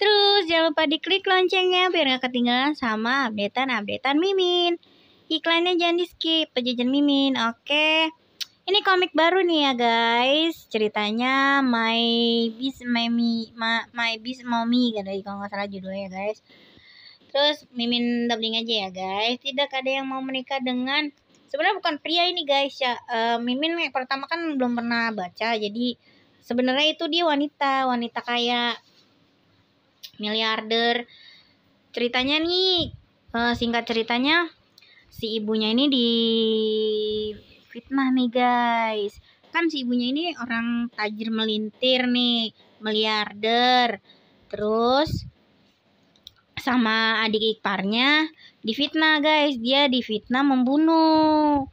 Terus jangan lupa diklik loncengnya biar gak ketinggalan sama updatean-updatean Mimin. Iklannya jangan di skip, pejajan Mimin, oke? Ini komik baru nih ya guys. Ceritanya My Bis My Mi Ma, My Bis Mommy gitu kalau nggak salah judulnya ya guys. Terus Mimin doubling aja ya guys. Tidak ada yang mau menikah dengan sebenarnya bukan pria ini guys ya. Eh, Mimin pertama kan belum pernah baca. Jadi sebenarnya itu dia wanita, wanita kaya miliarder. Ceritanya nih eh, singkat ceritanya si ibunya ini di fitnah nih guys. Kan si ibunya ini orang tajir melintir nih, miliarder. Terus sama adik iparnya difitnah guys dia difitnah membunuh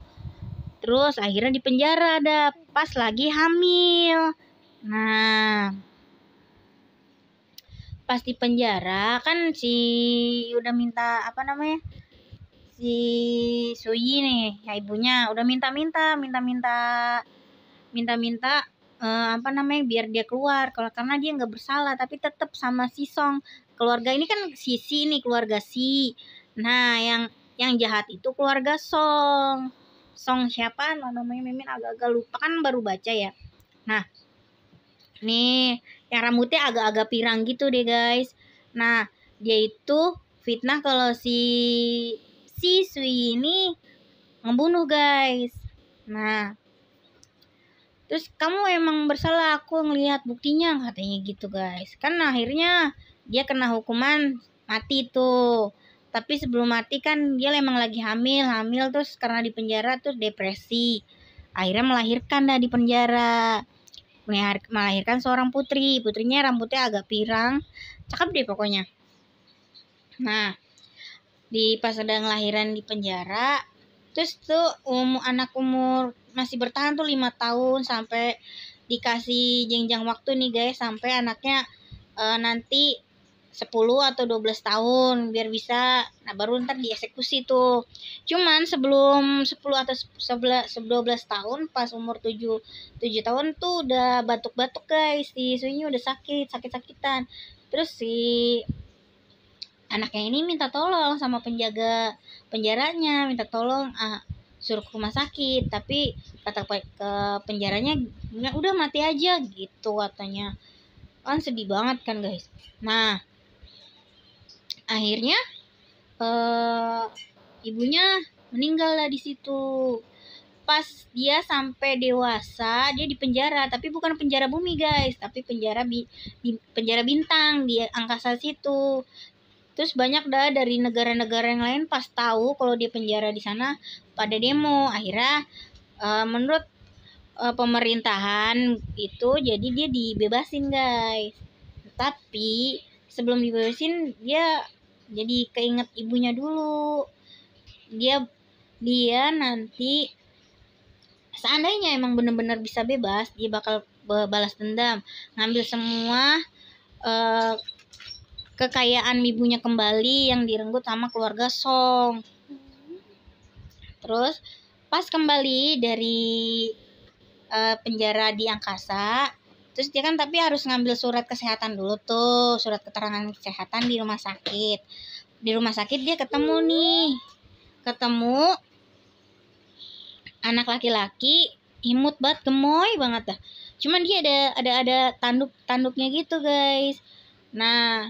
terus akhirnya di penjara ada pas lagi hamil nah pas di penjara kan si udah minta apa namanya si Suyi nih ya ibunya udah minta-minta minta-minta minta-minta eh, apa namanya biar dia keluar. Kalau karena dia nggak bersalah tapi tetap sama si Song. Keluarga ini kan Sisi nih keluarga Si. Nah yang yang jahat itu keluarga Song. Song siapa? Namanya Mimin agak-agak lupa kan baru baca ya. Nah nih yang rambutnya agak-agak pirang gitu deh guys. Nah dia itu fitnah kalau si si Sui ini ngebunuh guys. Nah terus kamu emang bersalah aku ngelihat buktinya katanya gitu guys. Kan akhirnya dia kena hukuman mati tuh. Tapi sebelum mati kan dia emang lagi hamil hamil terus karena di penjara terus depresi. Akhirnya melahirkan dah di penjara melahirkan seorang putri. Putrinya rambutnya agak pirang. Cakep deh pokoknya. Nah di pas ada ngelahiran di penjara terus tuh um, anak umur masih bertahan tuh lima tahun sampai dikasih jenjang waktu nih guys sampai anaknya eh, nanti 10 atau 12 tahun biar bisa nah baru ntar dieksekusi tuh. Cuman sebelum 10 atau 11 12 tahun pas umur 7 7 tahun tuh udah batuk-batuk guys. Si suinya udah sakit sakit-sakitan. Terus si anaknya ini minta tolong sama penjaga penjaranya minta tolong ah, suruh ke rumah sakit. Tapi kata ke penjaranya "Ya udah mati aja gitu katanya. Kan sedih banget kan guys. Nah akhirnya eh ibunya meninggal lah di situ. Pas dia sampai dewasa dia di penjara. Tapi bukan penjara bumi guys. Tapi penjara bi di penjara bintang di angkasa situ. Terus banyak dah dari negara-negara yang lain pas tahu kalau dia penjara di sana pada demo. Akhirnya eh, menurut eh, pemerintahan itu jadi dia dibebasin guys. Tapi sebelum dibebasin dia jadi keinget ibunya dulu. Dia dia nanti seandainya emang bener-bener bisa bebas dia bakal ba- balas dendam. Ngambil semua eh, kekayaan ibunya kembali yang direnggut sama keluarga Song. Terus pas kembali dari eh, penjara di angkasa terus dia kan tapi harus ngambil surat kesehatan dulu tuh surat keterangan kesehatan di rumah sakit. Di rumah sakit dia ketemu nih ketemu anak laki-laki imut banget gemoy banget dah. Cuman dia ada ada ada tanduk tanduknya gitu guys. Nah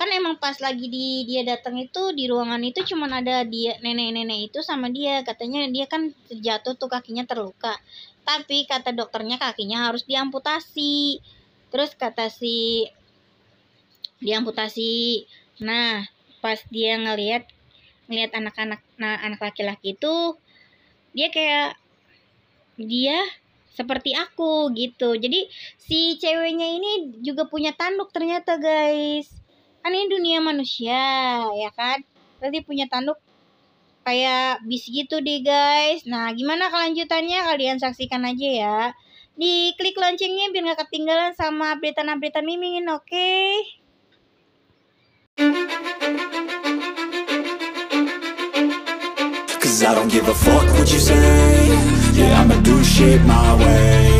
kan emang pas lagi di dia datang itu di ruangan itu cuman ada dia nenek-nenek itu sama dia. Katanya dia kan terjatuh tuh kakinya terluka. Tapi kata dokternya kakinya harus diamputasi. Terus kata si diamputasi. Nah pas dia ngelihat ngelihat anak-anak nah anak laki-laki itu dia kayak dia seperti aku gitu. Jadi si ceweknya ini juga punya tanduk ternyata guys kan ini dunia manusia ya kan? Berarti punya tanduk kayak bis gitu deh guys. Nah gimana kelanjutannya? Kalian saksikan aja ya. Di klik loncengnya biar gak ketinggalan sama updatean-updatean mimingin oke? Okay? Cause I don't give a fuck what you say. Yeah, I'ma do shit my way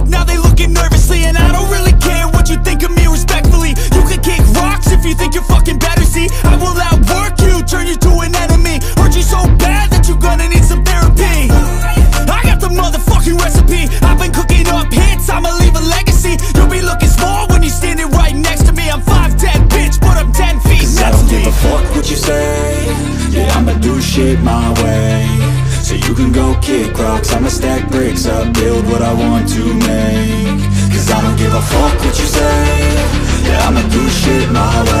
Fuck what you say. Yeah, I'ma do shit my way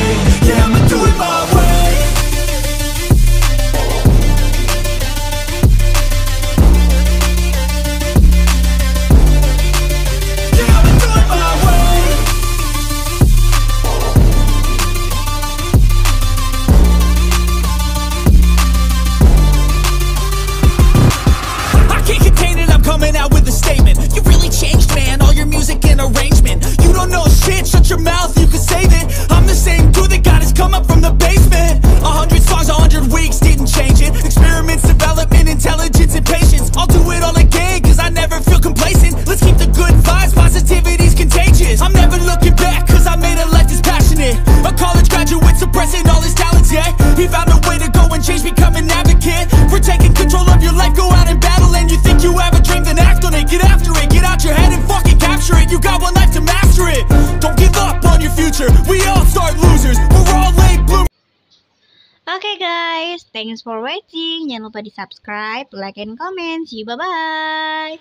thanks for watching. Jangan lupa di subscribe, like, and comment. See you, bye-bye.